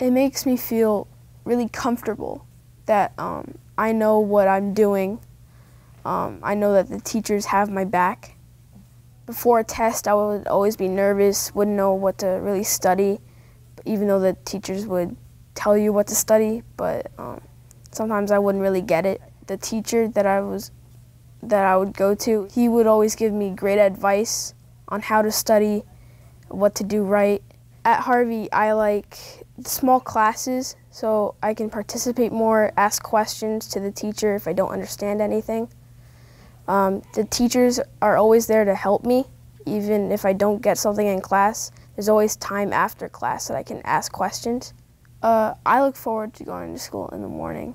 It makes me feel really comfortable that um, I know what I'm doing. Um, I know that the teachers have my back. Before a test, I would always be nervous, wouldn't know what to really study, even though the teachers would tell you what to study, but um, sometimes I wouldn't really get it. The teacher that I was that I would go to, he would always give me great advice on how to study, what to do right. At Harvey, I like small classes so I can participate more, ask questions to the teacher if I don't understand anything. Um, the teachers are always there to help me, even if I don't get something in class. There's always time after class that I can ask questions. Uh, I look forward to going to school in the morning.